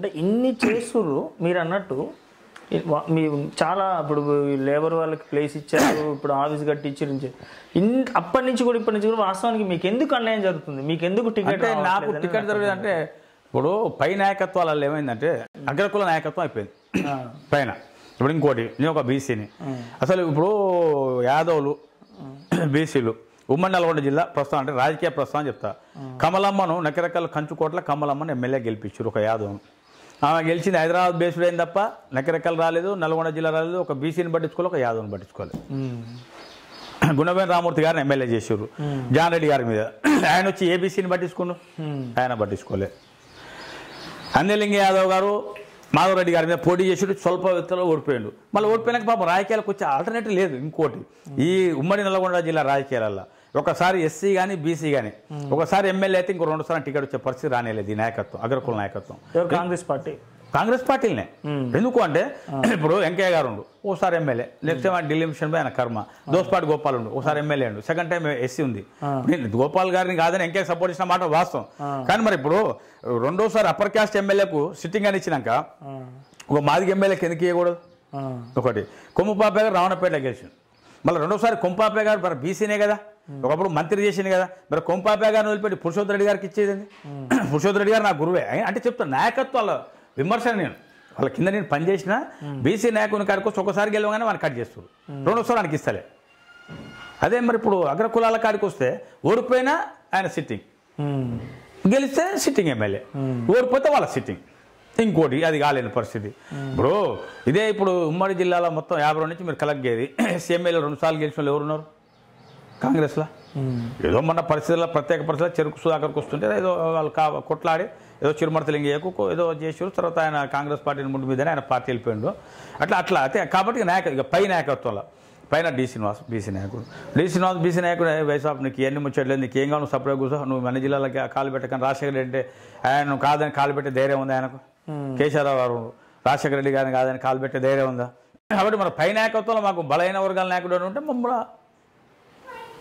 అంటే ఇన్ని చేస్తుర్రు మీరు అన్నట్టు మీ చాలా ఇప్పుడు లేబర్ వాళ్ళకి ప్లేస్ ఇచ్చారు ఇప్పుడు ఆఫీస్ కట్టించారు ఇన్ అప్పటి నుంచి కూడా ఇప్పటి నుంచి కూడా వాస్తవానికి మీకు ఎందుకు అన్యాయం జరుగుతుంది? మీకు ఎందుకు టికెట్ నాకు టికెట్ దొరకదు అంటే ఇప్పుడు పై నాయకత్వాలలో ఏమైందంటే అగ్రకుల నాయకత్వం అయిపోయింది. పైన. ఇప్పుడు ఇంకోటి నేను ఒక బీసీని. అసలు ఇప్పుడు యాదవులు బీసీలు ఉమ్మడి నల్గొండ జిల్లా ప్రస్తుతం అంటే రాజకీయ ప్రస్తుతం చెప్తా. కమలమ్మను నకరకల కంచుకోట్ల కమలమ్మను ఎమ్మెల్యే గెలిపించారు ఒక యాదవ్ ఆమె గెలిచింది హైదరాబాద్ బేస్డ్ అయింది తప్ప నకరకల్ రాలేదు నల్గొండ జిల్లా రాలేదు ఒక బీసీని పట్టించుకోవాలి ఒక యాదవ్ని పట్టించుకోవాలి గుణవేణ రామూర్తి గారిని ఎమ్మెల్యే చేసారు జాన్ రెడ్డి గారి మీద. ఆయన వచ్చి ఏబీసీని పట్టించుకున్నారు? ఆయన పట్టించుకోలే. అంజలింగ యాదవ్ గారు మాధవరెడ్డి గారి మీద పోటీ చేసి స్వల్ప వ్యక్తిలో ఓడిపోయాడు. మళ్ళీ ఓడిపోయినాక పాపం రాజకీయాలకు వచ్చే ఆల్టర్నేటివ్ లేదు ఇంకోటి. ఈ ఉమ్మడి నల్గొండ జిల్లా రాజకీయాలలో ఒకసారి ఎస్సీ కానీ బీసీ కానీ ఒకసారి ఎమ్మెల్యే అయితే ఇంకో రెండు సార్లు టికెట్ వచ్చే పరిస్థితి రానేలేదు ఈ నాయకత్వం అగ్రకుల నాయకత్వం. కాంగ్రెస్ పార్టీ. కాంగ్రెస్ పార్టీలనే. ఎందుకు అంటే ఇప్పుడు వెంకయ్య గారు ఉండు ఓసారి ఎమ్మెల్యే. నెక్స్ట్ టైం ఆయన ఢిల్లీ మిషన్ ఆయన కర్మ. దోస్పాటి గోపాల్ ఉండు ఒకసారి ఎమ్మెల్యే ఉండు. సెకండ్ టైం ఎస్సీ ఉంది. గోపాల్ గారిని కాదని వెంకయ్య సపోర్ట్ ఇచ్చిన మాట వాస్తవం. కానీ మరి ఇప్పుడు రెండోసారి అప్పర్ క్యాస్ట్ ఎమ్మెల్యేకు సిట్టింగ్ అని ఇచ్చినాక ఒక మాదిగ ఎమ్మెల్యేకి ఎందుకు ఇవ్వకూడదు ఒకటి కొమ్ముపాపే గారు రావణపేట గెలిచింది మళ్ళీ రెండోసారి కొంపాపే గారు మరి బీసీనే కదా? ఒకప్పుడు మంత్రి చేసింది కదా. మరి కొంపాపే గారిని వదిలిపెట్టి పురుషోత్తర రెడ్డి గారికి ఇచ్చేది ఏంది? పురుషోత్తర రెడ్డి గారు నా గురువే. అంటే చెప్తాను నాయకత్వాల విమర్శన నేను. వాళ్ళ కింద నేను పనిచేసిన బీసీ నాయకుని కాడికి ఒకసారి గెలవగానే వాడిని కట్ చేస్తారు. రెండోసారి ఆయనకి ఇస్తలే. అదే మరి ఇప్పుడు అగ్రకులాల కాడికి వస్తే ఓడిపోయినా ఆయన సిట్టింగ్ గెలిస్తే సిట్టింగ్ ఎమ్మెల్యే. ఓడిపోతే వాళ్ళ సిట్టింగ్ ఇంకోటి అది కాలేని పరిస్థితి. ఇప్పుడు ఇదే ఇప్పుడు ఉమ్మడి జిల్లాలో మొత్తం యాభై నుంచి మీరు కలెక్ట్ చేయది ఎమ్మెల్యే రెండు సార్లు గెలిచిన వాళ్ళు ఎవరున్నారు? కాంగ్రెస్లో? ఏదో మొన్న పరిస్థితుల్లో ప్రత్యేక పరిస్థితుల్లో చెరుకు సుధాకర్కి వస్తుంటే ఏదో వాళ్ళు కా కొట్లాడి ఏదో చిరుమర్తలింగయ్యకు ఏదో చేసారు తర్వాత ఆయన కాంగ్రెస్ పార్టీని ముందు మీదనే ఆయన పార్టీ వెళ్ళిపోయిండు. అట్లా అట్లా అయితే కాబట్టి నాయక ఇక పై నాయకత్వంలో పైన డి శ్రీనివాస్ బీసీ నాయకుడు. డి శ్రీనివాస్ బీసీ నాయకుడు వైసాప్ నీకు ఎన్ని ముచ్చట్లేదు నీకు ఏం కావాలి నువ్వు సపరేట్ కూర్చో నువ్వు మన జిల్లాలకి కాలు పెట్టకని రాజశేఖర రెడ్డి అంటే ఆయన నువ్వు కాదని కాలు పెట్టే ధైర్యం ఉంది ఆయనకు? కేశవరావు గారు రాజశేఖర రెడ్డి గారిని కాదని కాలు పెట్టే ధైర్యం ఉందా? కాబట్టి మన పై నాయకత్వంలో మాకు బలైన వర్గాల నాయకుడు అని ఉంటే మమ్మల్ని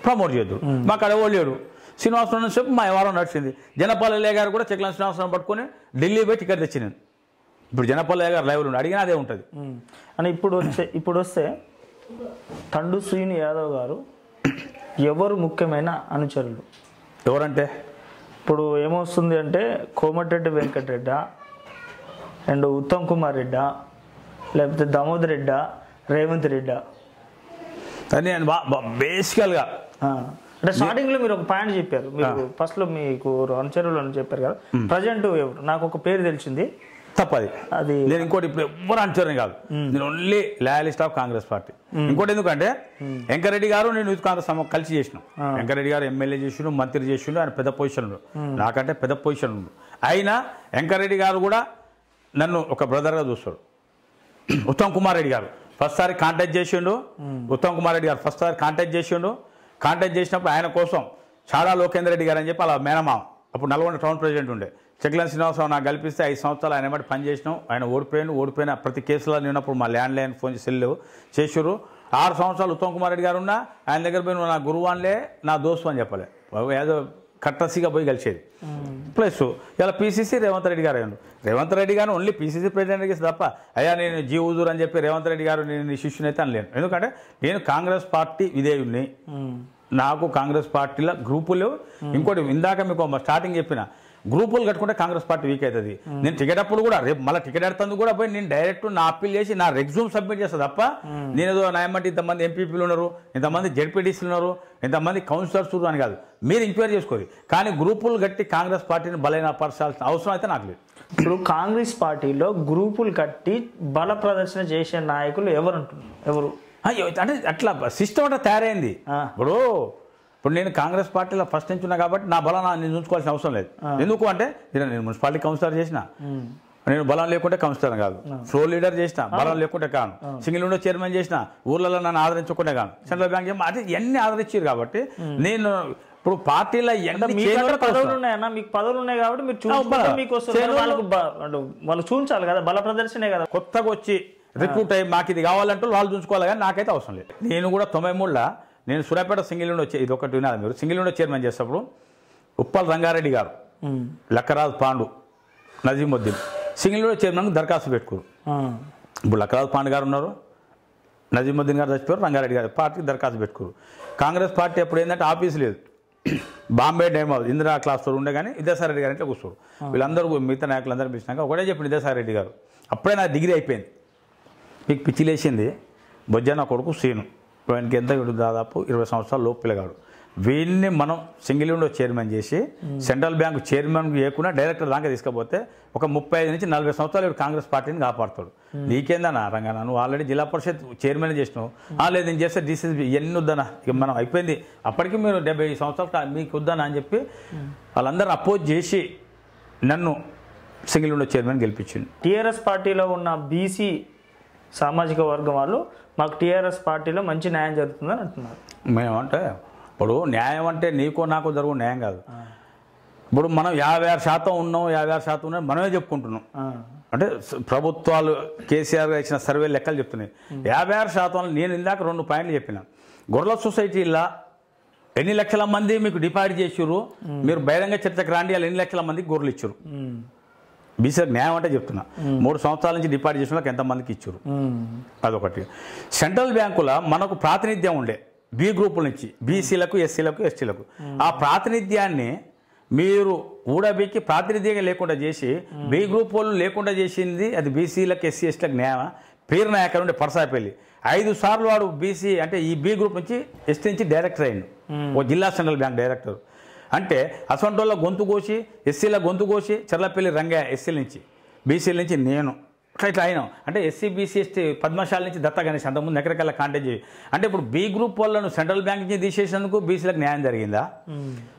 ప్రమోట్ చేయొద్దు. మాకు ఎవరు లేడు శ్రీనివాసరావు చెప్పి మా వ్యవహారం నడిచింది. జనపాలయ్య గారు కూడా చెక్లం శ్రీనివాసరావు పట్టుకొని ఢిల్లీ పోయి టికెట్ తెచ్చినాను ఇప్పుడు జనపాలయ్య గారు లైవ్లో ఉండి అడిగినా అదే ఉంటుంది. అని ఇప్పుడు వచ్చే ఇప్పుడు వస్తే తండు శ్రీని యాదవ్ గారు ఎవరు ముఖ్యమైన అనుచరులు? ఎవరంటే? ఇప్పుడు ఏమొస్తుంది అంటే కోమటిరెడ్డి వెంకటరెడ్డా అండ్ ఉత్తమ్ కుమార్ రెడ్డా లేకపోతే దామోదర్ రెడ్డా రేవంత్ రెడ్డా. అని నేను బా బేసికల్గా అంటే స్టార్టింగ్లో మీరు ఒక పాయింట్ చెప్పారు. మీరు ఫస్ట్లో మీకు అనుచరులు అని చెప్పారు కదా. ప్రజెంట్ ఎవరు? నాకు ఒక పేరు తెలిసింది. తప్పది. అది నేను ఇంకోటి ఇప్పుడు ఎవ్వరు అంచరని కాదు. నేను only loyalist of Congress party. ఇంకోటి ఎందుకంటే వెంకరెడ్డి గారు నేను యూత్ కాంగ్రెస్ కలిసి చేసినాం. వెంకరెడ్డి గారు ఎమ్మెల్యే చేసిండు మంత్రి చేసిండు ఆయన పెద్ద పొజిషన్ ఉండు. నాకంటే పెద్ద పొజిషన్ ఉండు. అయినా వెంకరెడ్డి గారు కూడా నన్ను ఒక బ్రదర్గా చూస్తాడు. ఉత్తమ్ కుమార్ రెడ్డి గారు. ఫస్ట్ సారి కాంటాక్ట్ చేసిండు. ఉత్తమ్ కుమార్ రెడ్డి గారు ఫస్ట్ సారి కాంటాక్ట్ చేసిండు. కాంటాక్ట్ చేసినప్పుడు ఆయన కోసం చాలా లోకేందర్ రెడ్డి గారు అని చెప్పి అలా మేనమామ అప్పుడు నల్గొండ టౌన్ ప్రెసిడెంట్ ఉండే. చెక్లన్ శ్రీనివాసరావు నాకు కల్పిస్తే ఐదు సంవత్సరాలు ఆయన బట్టి పనిచేసినాం ఆయన ఓడిపోయాను ఓడిపోయిన ప్రతి కేసులో నేను ఉన్నప్పుడు మా ల్యాండ్ లైన్ ఫోన్ సెల్లు చేసారు ఆరు సంవత్సరాలు ఉత్తమ్ కుమార్ రెడ్డి గారు ఉన్నా ఆయన దగ్గర పోయిన నా గురువాన్లే నా దోస్తు అని చెప్పలే. ఏదో కట్టసిగా పోయి కలిసేది. ప్లస్ ఇలా పీసీసీ రేవంత్ రెడ్డి గారు అయ్యాడు. రేవంత్ రెడ్డి గారు ఓన్లీ పీసీసీ ప్రెసిడెంట్ చేసి తప్ప అయ్యా నేను జీ హుజూర్ అని చెప్పి రేవంత్ రెడ్డి గారు నేను నీ శిష్యుని అయితే అనలేను ఎందుకంటే నేను కాంగ్రెస్ పార్టీ విధేయుడిని నాకు కాంగ్రెస్ పార్టీలో గ్రూపులు ఇంకోటి ఇందాక మీకు స్టార్టింగ్ చెప్పిన గ్రూపులు కట్టుకుంటే కాంగ్రెస్ పార్టీ వీక్ అవుతుంది. నేను టికెట్ అప్పుడు కూడా రేపు మళ్ళీ టికెట్ ఎడుతుంది కూడా పోయి నేను డైరెక్ట్ నా అప్పీల్ చేసి నా రెగ్జూమ్ సబ్మిట్ చేస్తా తప్ప నేను ఏదో నాయమంటే ఇంతమంది ఎంపీపీలు ఉన్నారు ఇంతమంది జెడ్పీటీసీలు ఉన్నారు ఇంతమంది కౌన్సిలర్స్ ఉన్నారు అని కాదు. మీరు ఎంక్వైరీ చేసుకోరు. కానీ గ్రూపులు కట్టి కాంగ్రెస్ పార్టీని బలైన పరచాల్సిన అవసరం అయితే నాకు లేదు. ఇప్పుడు కాంగ్రెస్ పార్టీలో గ్రూపులు కట్టి బల ప్రదర్శన చేసే నాయకులు ఎవరు ఎవరు? అంటే అట్లా సిస్టమ్ అంటే తయారైంది. ఇప్పుడు ఇప్పుడు నేను కాంగ్రెస్ పార్టీలో ఫస్ట్ నుంచి ఉన్నా కాబట్టి నా బలం నేను ఉంచుకోవాల్సిన అవసరం లేదు. ఎందుకు అంటే నేను మున్సిపాలిటీ కౌన్సిలర్ చేసిన. నేను బలం లేకుంటే కౌన్సిలర్ కాదు. ఫ్లోర్ లీడర్ చేసిన బలం లేకుంటే కాను. సింగిల్ విండో చైర్మన్ చేసిన ఊర్లలో నన్ను ఆదరించకుంటే కాను. సెంట్రల్ బ్యాంక్ అది ఎన్ని ఆదరించారు కాబట్టి నేను ఇప్పుడు పార్టీలో పదవులు. ఉన్నాయన్నా మీకు పదవులు ఉన్నాయి కాబట్టి మీరు మీకు వాళ్ళు చూపించాలి కదా బల ప్రదర్శనే కదా. కొత్తగా వచ్చి రిక్రూట్ అయ్యి మాకు ఇది కావాలంటూ వాళ్ళు చూసుకోవాలి కానీ నాకైతే అవసరం లేదు. నేను కూడా తొంభై మూడులో నేను సూర్యాపేట సింగిల్ విండో చే- ఇది ఒకటి వినాలి మీరు. సింగిల్ విండో చైర్మన్ చేసేటప్పుడు ఉప్పల్ రంగారెడ్డి గారు లక్కరాజు పాండు నజీముద్దీన్. సింగిల్ విండో చైర్మన్కి దరఖాస్తు పెట్టుకోరు. ఇప్పుడు లక్కరాజు పాండే గారు ఉన్నారు నజీముద్దీన్ గారు చచ్చిపోయారు రంగారెడ్డి గారు పార్టీకి దరఖాస్తు పెట్టుకోరు. కాంగ్రెస్ పార్టీ ఎప్పుడు ఏంటంటే ఆఫీస్ లేదు. బాంబే డైమ్ హౌస్ ఇందిరా క్లాస్ స్టోర్ ఉండే కానీ విద్యాసాయి రెడ్డి గారు అంటే కూర్చోరు. వీళ్ళందరూ మిగతా నాయకులందరూ పిలిచినాక ఒకటే చెప్పిన రెడ్డి గారు. అప్పుడే నా డిగ్రీ అయిపోయింది. మీకు పిచ్చి లేచింది. బొజ్జ నా కొడుకు సీను వానికి ఎంత దాదాపు ఇరవై సంవత్సరాల లోపు పిల్లగాడు. మనం సింగిల్ విండో చైర్మన్ చేసి సెంట్రల్ బ్యాంక్ చైర్మన్ చేయకుండా డైరెక్టర్ దాకా తీసుకపోతే ఒక ముప్పై ఐదు నుంచి నలభై సంవత్సరాలు ఇప్పుడు కాంగ్రెస్ పార్టీని కాపాడుతాడు. నీకేందన్నా రంగనా నువ్వు ఆల్రెడీ జిల్లా పరిషత్ చైర్మన్ చేసినావు. ఆ, లేదు నేను చేస్తే డీసీసీ ఎన్ని వద్దనా ఇక మనం అయిపోయింది. అప్పటికి మీరు డెబ్బై సంవత్సరాలు మీకు వద్దనా అని చెప్పి వాళ్ళందరూ అపోజ్ చేసి నన్ను సింగిల్ విండో చైర్మన్ గెలిపించింది టీఆర్ఎస్ పార్టీలో ఉన్న బీసీ సామాజిక వర్గం వాళ్ళు మాకు టీఆర్ఎస్ పార్టీలో మంచి న్యాయం జరుగుతుందని అంటున్నారు. మేమంటే ఇప్పుడు న్యాయం అంటే నీకో నాకు జరుగు న్యాయం కాదు. ఇప్పుడు మనం యాభై ఆరు శాతం ఉన్నాం యాభై ఆరు శాతం ఉన్నాం మనమే చెప్పుకుంటున్నాం. అంటే ప్రభుత్వాలు కేసీఆర్ ఇచ్చిన సర్వే లెక్కలు చెప్తున్నాయి. యాభై ఆరు శాతం నేను ఇందాక రెండు పాయింట్లు చెప్పిన. గొర్రెల సొసైటీలో ఎన్ని లక్షల మంది మీకు డిపాజిట్ చేసిర్రు? మీరు బహిరంగ చర్చకు రాండి వాళ్ళు ఎన్ని లక్షల మందికి గొర్రెలు ఇచ్చారు బీసీలకు న్యాయం అంటే చెప్తున్నా. మూడు సంవత్సరాల నుంచి డిపాజిట్ చేసిన వాళ్ళకి ఎంతమందికి ఇచ్చారు? అదొకటి. సెంట్రల్ బ్యాంకుల మనకు ప్రాతినిధ్యం ఉండే బి గ్రూపుల నుంచి బీసీలకు ఎస్సీలకు ఎస్టీలకు. ఆ ప్రాతినిధ్యాన్ని మీరు ఊడబెక్కి ప్రాతినిధ్యంగా లేకుండా చేసి బి గ్రూప్ వాళ్ళు లేకుండా చేసింది అది బీసీలకు ఎస్సీ ఎస్టీలకు న్యాయం పేరు నాయకులు ఉండే పరసాపల్లి ఐదు సార్లు వాడు బీసీ అంటే ఈ బి గ్రూప్ నుంచి ఎస్టీ నుంచి డైరెక్టర్ అయిండు ఓ జిల్లా సెంట్రల్ బ్యాంక్ డైరెక్టర్. అంటే అసొంటోళ్ళ గొంతు కోసి ఎస్సీల గొంతు కోసి చర్లపల్లి రంగయ్య ఎస్సీల నుంచి బీసీల నుంచి నేను. ఇట్లా ఇట్లా అయినాం. అంటే ఎస్సీ బీసీ ఎస్టీ పద్మశాల నుంచి దత్త గణేష్ అంతకుముందు ఎక్కడికల్లా కాంటాక్ట్ చేయి. అంటే ఇప్పుడు బి గ్రూప్ వాళ్ళను సెంట్రల్ బ్యాంక్ నుంచి తీసేసినందుకు బీసీలకు న్యాయం జరిగిందా?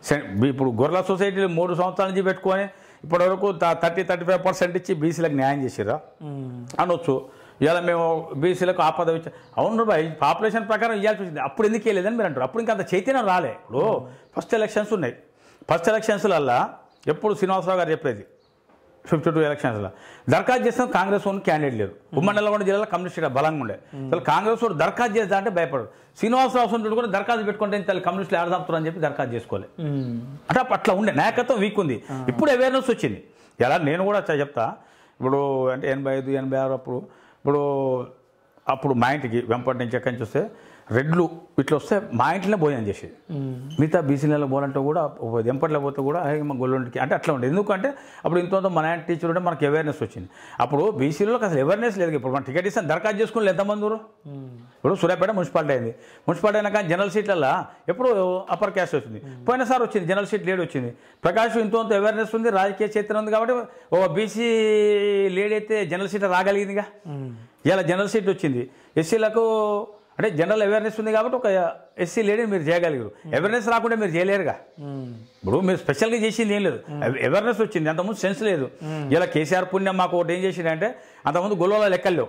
సెం- బి- ఇప్పుడు గొర్రెల సొసైటీలు మూడు సంవత్సరాల నుంచి పెట్టుకొని ఇప్పటివరకు థర్టీ థర్టీ ఫైవ్ పర్సెంట్ ఇచ్చి బీసీలకు న్యాయం చేసిరా ఉమ్, అనొచ్చు. ఇలా మేము బీసీలకు ఆపద ఇచ్చా అవును బాయ్ పాపులేషన్ ప్రకారం ఇవ్వాల్సి వచ్చింది అప్పుడు ఎందుకు వేయలేదని మీరు అంటారు. అప్పుడు ఇంకా అంత చైతన్యం రాలే. ఇప్పుడు ఫస్ట్ ఎలక్షన్స్ ఉన్నాయి. ఫస్ట్ ఎలక్షన్స్లల్లా ఎప్పుడు శ్రీనివాసరావు గారు చెప్పేది. ఫిఫ్టీ టూ ఎలక్షన్స్లో. దరఖాస్తు చేసిన కాంగ్రెస్ వాళ్ళు క్యాండిడేట్ లేరు. ఉమ్మడి నల్లగొండ జిల్లాలో కమ్యూనిస్ట్ బలంగా ఉండే. అసలు కాంగ్రెస్ వాడు దరఖాస్తు చేస్తా అంటే భయపడరు. శ్రీనివాసరావు సొంతుడు కూడా దరఖాస్తు పెట్టుకుంటే ఇంత కమ్యూనిస్టులు ఆడదాపుతారు అని చెప్పి దరఖాస్తు చేసుకోవాలి ఉమ్, అంటే అట్లా ఉండే. నాయకత్వం వీక్ ఉంది. ఇప్పుడు అవేర్నెస్ వచ్చింది. ఎలా నేను కూడా చెప్తా. ఇప్పుడు అంటే ఎనభై ఐదు ఎనభై ఆరు అప్పుడు ఇప్పుడు అప్పుడు మా ఇంటికి వెంపటి నుంచి ఎక్కడి నుంచి వస్తే రెడ్లు ఇట్లా వస్తే మా ఇంట్లోనే భోజనం చేసేది. మిగతా బీసీలలో పోవాలంటే కూడా ఎంపట్లో పోతే కూడా "అయ్య, మా గొల్లుంటికి అంటే అట్లా ఉండేది. ఎందుకంటే అప్పుడు ఇంత మన టీచర్ ఉంటే మనకి అవేర్నెస్ వచ్చింది. అప్పుడు బీసీలలో అసలు అవేర్నెస్ లేదు. ఇప్పుడు మన టికెట్ ఇస్తాను దరఖాస్తు చేసుకుని ఎంతమంది ఇప్పుడు సూర్యాపేట మున్సిపాలిటీ అయింది. మున్సిపాలిటీ అయినాక జనరల్ సీట్లలో ఎప్పుడు అప్పర్ క్యాస్ట్ వచ్చింది. పోయినసారి వచ్చింది జనరల్ సీట్ లేడీ వచ్చింది. ప్రకాష్ ఇంత అవేర్నెస్ ఉంది రాజకీయ చైతన్యం ఉంది కాబట్టి ఓ బీసీ లేడీ అయితే జనరల్ సీట్ రాగలిగిందిగా? ఇలా జనరల్ సీట్ వచ్చింది. ఎస్సీలకు అంటే జనరల్ అవేర్నెస్ ఉంది కాబట్టి ఒక ఎస్సీ లేడీని మీరు చేయగలిగారు. అవేర్నెస్ రాకుండా మీరు చేయలేరుగా. ఇప్పుడు మీరు స్పెషల్గా చేసింది ఏం లేదు. అవేర్నెస్ వచ్చింది. అంతకుముందు సెన్స్ లేదు. ఇలా కేసీఆర్ పుణ్యం మాకు ఒకటి ఏం చేసిండంటే అంతకుముందు గొల్లోల లెక్కలు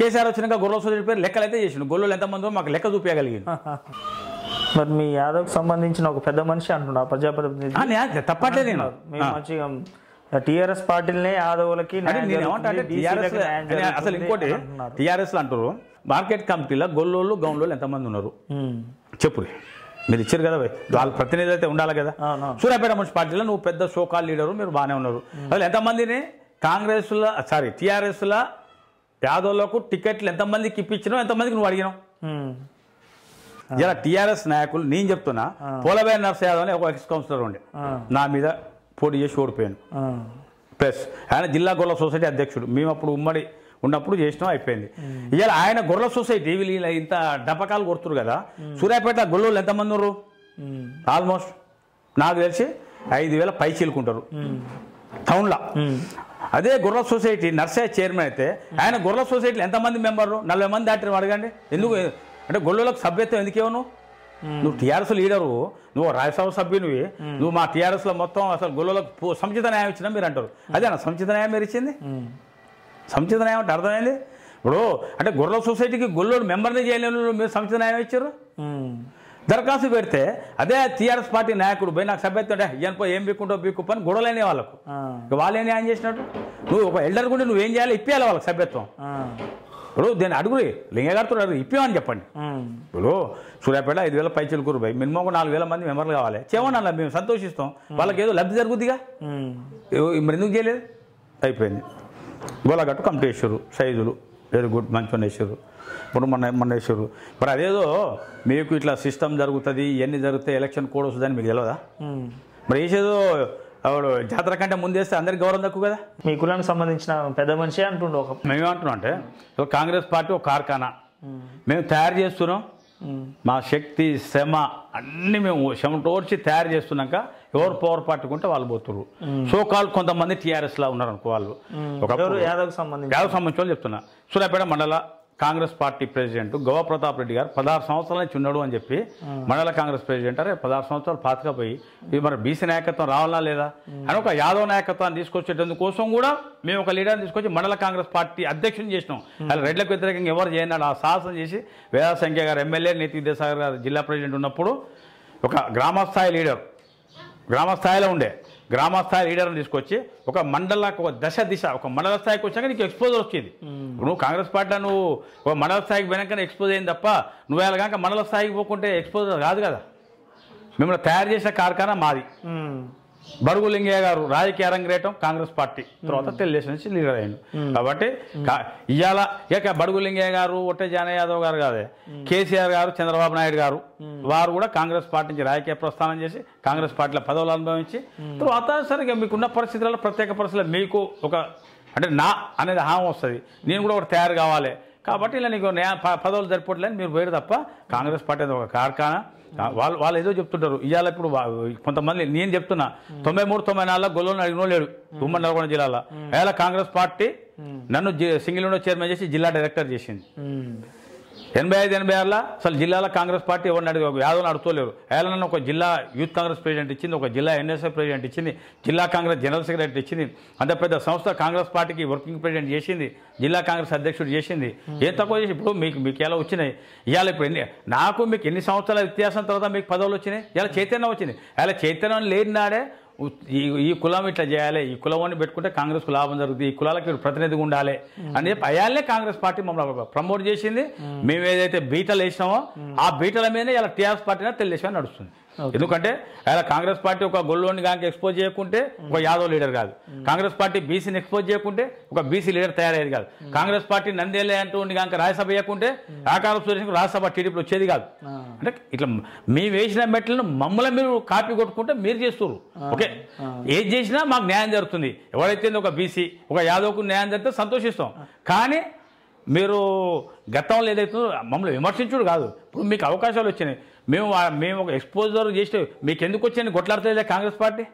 కేసీఆర్ వచ్చినాక గొర్రెల సోదరి పేరు లెక్కలు అయితే చేసిండు. గొల్లోలు ఎంతమందో మాకు లెక్క చూపించగలిగింది మరి మీ యాదవ్కి సంబంధించిన ఒక పెద్ద మనిషి అంటున్నా ప్రజాప్రతినిధి. తప్పట్లేదు నేను. మంచిగా టీఆర్ఎస్ పార్టీలనే యాదవులకి టీఆర్ఎస్ అసలు ఇంకోటి. టీఆర్ఎస్లో అంటారు మార్కెట్ కమిటీలో గొల్లోళ్ళు గౌన్లోళ్ళు ఎంతమంది ఉన్నారు? ఉమ్, చెప్పు మీరు ఇచ్చారు కదా. వాళ్ళ ప్రతినిధులు అయితే ఉండాలి కదా. సూర్యాపేట మున్సిపాలిటీలో నువ్వు పెద్ద సోకాల్ లీడరు మీరు బాగానే ఉన్నారు. అసలు ఎంతమందిని కాంగ్రెస్లో సారీ టీఆర్ఎస్లో యాదవ్లకు టికెట్లు ఎంతమందికి ఇప్పించినావు ఎంతమందికి నువ్వు అడిగినావు? ఇలా టీఆర్ఎస్ నాయకులు నేను చెప్తున్నా పోలబే నర్స్ యాదవ్ అని ఒక ఎక్స్ కౌన్సిలర్ ఉండే. నా మీద పోటీ చేసి ఓడిపోయాను. ప్లస్ ఆయన జిల్లా గొర్రెల సొసైటీ అధ్యక్షుడు. మేము అప్పుడు ఉమ్మడి ఉన్నప్పుడు చేసినాం అయిపోయింది. ఇవాళ ఆయన గొర్రెల సొసైటీ వీళ్ళు ఇంత డపకాలు కొడుతురు కదా. సూర్యాపేట గొల్లలు ఎంతమంది ఉన్నారు? ఆల్మోస్ట్ నాకు తెలిసి ఐదు వేల పై చీలుకుంటారు టౌన్లో. అదే గొర్రెల సొసైటీ నర్సయ్య చైర్మన్ అయితే ఆయన గొర్రెల సొసైటీలో ఎంతమంది మెంబర్లు? నలభై మంది దాటిన అడగండి. ఎందుకు? అంటే గొల్లలకు సభ్యత్వం ఎందుకు నువ్వు టీఆర్ఎస్ లీడరు నువ్వు రాజ్యసభ సభ్యునివి నువ్వు మా టీఆర్ఎస్లో మొత్తం అసలు గొల్లలకు పూ- సముచిత న్యాయం ఇచ్చినా మీరు అంటారు. అదేనా? సముచిత న్యాయం మీరు ఇచ్చింది? సముచిత న్యాయం అంటే అర్థమైంది? ఇప్పుడు అంటే గొర్రెల సొసైటీకి గొల్లోడు మెంబర్ని చేయలేని వాళ్ళు మీరు సముచిత న్యాయం ఇచ్చారు దరఖాస్తు పెడితే అదే టీఆర్ఎస్ పార్టీ నాయకుడు పోయి నాకు సభ్యత్వం అంటే పోయి ఏం బిక్కుంటో బిక్కు పని గొడవలేని వాళ్ళకు. వాళ్ళు ఏం న్యాయం చేసినట్టు? నువ్వు ఒక ఎల్డర్ కూడా నువ్వేం చేయాలి? ఇప్పియాలి వాళ్ళకి సభ్యత్వం. ఇప్పుడు దీన్ని అడుగురి. లింగగారితో అడుగు ఇప్పియమని చెప్పండి. ఇప్పుడు సూర్యాపేట ఐదు వేల పైచలు కూరుబాయి మినిమం ఒక నాలుగు వేల మంది మెంబర్లు కావాలి. చేయమని అలా మేము సంతోషిస్తాం. వాళ్ళకి ఏదో లబ్ధి జరుగుద్దిగా? మరి ఎందుకు చేయలేదు? అయిపోయింది. గోలగట్టు కంప్లీట్ వేసారు సైజులు. వెరీ గుడ్ మంచిగా వేసారు ఇప్పుడు మొన్న మొన్న వేసారు మరి అదేదో మీకు ఇట్లా సిస్టమ్ జరుగుతుంది ఇవన్నీ జరుగుతాయి ఎలక్షన్ కోడ్ వస్తుందని మీకు తెలియదా. మరి వేసేదో ఆవిడ జాతర కంటే ముందేస్తే అందరికి గౌరవం తక్కువ కదా? మీ కులానికి సంబంధించిన పెద్ద మనిషి అంటుండు ఒక మేమేమంటున్నాం అంటే కాంగ్రెస్ పార్టీ ఒక కార్ఖానా. మేము తయారు చేస్తున్నాం. మా శక్తి శ్రమ అన్ని మేము చెమటోడ్చి తయారు చేస్తున్నాక ఎవరు పవర్ పట్టుకుంటే వాళ్ళు పోతున్నారు సో కాల్ కొంతమంది టీఆర్ఎస్ లా ఉన్నారు అనుకో వాళ్ళు ఒకప్పుడు యాదవ్కి సంబంధించి? యాదవ్ సంబంధించిన వాళ్ళు చెప్తున్నా. Suryapet mandal Congress party president Gova Pratap Reddy garu పదహారు సంవత్సరాల నుంచి ఉన్నాడు అని చెప్పి మండల కాంగ్రెస్ ప్రెసిడెంట్ అరే పదహారు సంవత్సరాలు పాతగా పోయి. ఇది మరి బీసీ నాయకత్వం రావాలా లేదా? అని ఒక యాదవ్ నాయకత్వాన్ని తీసుకొచ్చేటందుకు కోసం కూడా మేము ఒక లీడర్ని తీసుకొచ్చి మండల కాంగ్రెస్ పార్టీ అధ్యక్షుని చేసినాం. అలా రెడ్లకు వ్యతిరేకంగా ఎవరు చేయనాడు ఆ సాహసం చేసి వేదా సంఖ్య గారు ఎమ్మెల్యే నీతి విద్యాసాగర్ గారు జిల్లా ప్రెసిడెంట్ ఉన్నప్పుడు ఒక గ్రామస్థాయి లీడర్ గ్రామ స్థాయిలో ఉండే. గ్రామ స్థాయి లీడర్ని తీసుకొచ్చి ఒక మండలకు ఒక దశ దిశ ఒక మండల స్థాయికి వచ్చాక నీకు ఎక్స్పోజర్ వచ్చేది. నువ్వు కాంగ్రెస్ పార్టీలో నువ్వు ఒక మండల స్థాయికి వెనకనే ఎక్స్పోజ్ అయింది తప్ప నువ్వు అలా కనుక మండల స్థాయికి పోకుంటే ఎక్స్పోజర్ కాదు కదా. మిమ్మల్ని తయారు చేసిన కార్ఖానా మాది. బడుగు లింగయ్య గారు రాజకీయ రంగరేయటం కాంగ్రెస్ పార్టీ. తర్వాత తెలుగుదేశం నుంచి లీడర్ అయ్యిండు. కాబట్టి ఇవాళ ఇక బడుగు లింగయ్య గారు ఒట్టే జానయ్య యాదవ్ గారు కాదే. కేసీఆర్ గారు చంద్రబాబు నాయుడు గారు వారు కూడా కాంగ్రెస్ పార్టీ నుంచి రాజకీయ ప్రస్థానం చేసి కాంగ్రెస్ పార్టీలో పదవులు అనుభవించి తర్వాత సరిగ్గా మీకున్న పరిస్థితులలో ప్రత్యేక పరిస్థితుల్లో మీకు ఒక అంటే నా అనేది హామీ వస్తుంది. నేను కూడా ఒకటి తయారు కావాలి. కాబట్టి ఇలా నీకు పదవులు సరిపోవట్లేదు మీరు పోయారు తప్ప కాంగ్రెస్ పార్టీ ఒక కార్ఖానా. వాళ్ళు వాళ్ళు ఏదో చెప్తుంటారు. ఇవాళ ఇప్పుడు కొంతమంది నేను చెప్తున్నా. తొంభై మూడు తొంభై నాలుగులో గొల్లను అడిగిన లేడు. ఉమ్మడి నల్గొండ జిల్లాలో. ఇవాళ కాంగ్రెస్ పార్టీ నన్ను సింగిల్ విండో చైర్మన్ చేసి జిల్లా డైరెక్టర్ చేసింది. ఎనభై ఐదు ఎనభై ఆరులో? అసలు జిల్లాలో కాంగ్రెస్ పార్టీ ఎవరిని అడిగి ఒక యాదవ్ని అడుగుతలేరు. ఒక జిల్లా యూత్ కాంగ్రెస్ ప్రెసిడెంట్ ఇచ్చింది ఒక జిల్లా ఎన్ఎస్ఎఫ్ ప్రెసిడెంట్ ఇచ్చింది జిల్లా కాంగ్రెస్ జనరల్ సెక్రటరీ ఇచ్చింది అంత పెద్ద సంస్థ కాంగ్రెస్ పార్టీకి వర్కింగ్ ప్రెసిడెంట్ చేసింది జిల్లా కాంగ్రెస్ అధ్యక్షుడు చేసింది. ఏం తక్కువ చేసి ఇప్పుడు మీకు మీకు ఎలా వచ్చినాయి? ఇవాళ ఇప్పుడు ఎన్ని నాకు మీకు ఎన్ని సంవత్సరాల వ్యత్యాసం తర్వాత మీకు పదవులు వచ్చినాయి? ఇలా చైతన్యం వచ్చింది. ఇలా చైతన్యం లేని నాడే ఈ ఈ కులం ఇట్లా చేయాలి ఈ కులం పెట్టుకుంటే కాంగ్రెస్కు లాభం జరుగుతుంది ఈ కులాలకి ప్రతినిధిగా ఉండాలి అని చెప్పి అయాలనే కాంగ్రెస్ పార్టీ మమ్మల్ని ప్రమోట్ చేసింది. మేము. ఏదైతే బీటలు వేసినామో ఆ బీటల మీదనే ఇలా టీఆర్ఎస్ పార్టీ తెలుగుదేశం నడుస్తుంది. ఎందుకంటే అలా కాంగ్రెస్ పార్టీ ఒక గొల్లోని కాంక ఎక్స్పోజ్ చేయకుంటే ఒక యాదవ్ లీడర్ కాదు. కాంగ్రెస్ పార్టీ బీసీని ఎక్స్పోజ్ చేయకుంటే ఒక బీసీ లీడర్ తయారయ్యేది కాదు. కాంగ్రెస్ పార్టీ నందేలే అంటూ ఉండి కాంక రాజ్యసభ చేయకుంటే ఆకార సురేష్ రాజ్యసభ టీడీపీ వచ్చేది కాదు. అంటే ఇట్లా మేము వేసిన మెట్లను మమ్మల్ని మీరు కాపీ కొట్టుకుంటే మీరు చేస్తున్నారు ఓకే? ఏది చేసినా మాకు న్యాయం జరుగుతుంది. ఎవరైతే ఒక బీసీ ఒక యాదవ్కు న్యాయం జరిగితే సంతోషిస్తాం. కానీ మీరు గతంలో ఏదైతే మమ్మల్ని విమర్శించుడు కాదు. ఇప్పుడు మీకు అవకాశాలు వచ్చినాయి. మేము మేము ఒక ఎక్స్పోజర్ చేస్తే మీకు ఎందుకు వచ్చింది కొట్లాడుతుంది కాంగ్రెస్ పార్టీ.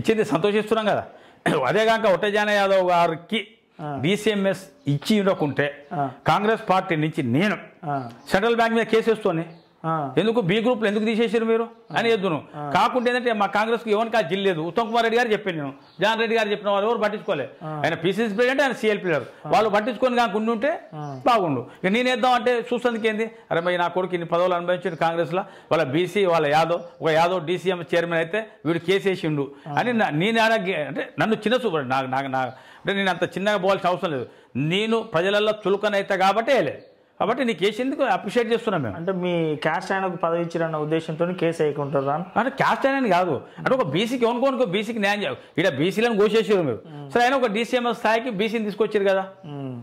ఇచ్చింది సంతోషిస్తున్నాం కదా అదే కాక ఒట్టజాన యాదవ్ గారికి డిసిఎంఎస్ ఇచ్చి ఉండకుంటే. కాంగ్రెస్ పార్టీ నుంచి నేను. సెంట్రల్ బ్యాంక్ మీద కేసు వేస్తూనే. ఎందుకు? బి గ్రూప్లు ఎందుకు తీసేసారు మీరు? అని ఎద్దును కాకుంటే ఏంటంటే మా కాంగ్రెస్కి ఎవరికి జిల్ లేదు. ఉత్తమ్ కుమార్ రెడ్డి గారు చెప్పాను నేను. జాన్ రెడ్డి గారు చెప్పిన వారు ఎవరు పట్టించుకోలే. ఆయన పీసీసీ ప్రెసిడెంట్ ఆయన సిఎల్ ప్లేయర్ వాళ్ళు పట్టించుకొని కాక ఉండుంటే బాగుండు. ఇక నేను వేద్దాం అంటే చూస్తుంది ఏంది? అరే మరి నా కొడుకు ఇన్ని పదవులు అనుభవించాడు కాంగ్రెస్లో వాళ్ళ బీసీ వాళ్ళ యాదవ్ ఒక యాదవ్ డీసీఎం చైర్మన్ అయితే వీడు కేసేసిండు. అని నేను అంటే నన్ను చిన్న చూపడు నాకు నాకు నా అంటే నేను అంత చిన్నగా పోవాల్సిన అవసరం లేదు. నేను ప్రజలలో చులకనైతే కాబట్టి వేయలేదు కాబట్టి నీకు వేసేందుకు అప్రిషియేట్ చేస్తున్నాం మేము? అంటే మీ క్యాస్ట్ ఆయనకు పదవి ఇచ్చిరన్న ఉద్దేశంతో కేసు వేయకుంటారా? అంటే క్యాస్ట్ అనేది కాదు. అంటే ఒక బీసీకి అనుకోనుకో బీసీకి న్యాయం చేయాలి. ఇక్కడ బీసీలను ఘోషేసారు మీరు. సరే ఆయన ఒక డీసీఎంఎస్ స్థాయికి బీసీని తీసుకొచ్చారు కదా.